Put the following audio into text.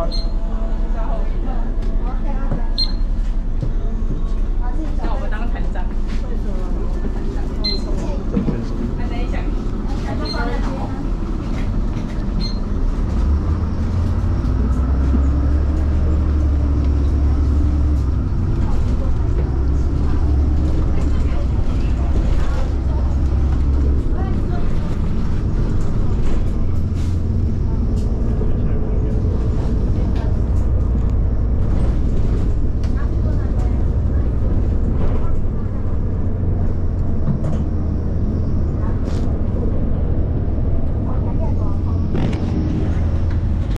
or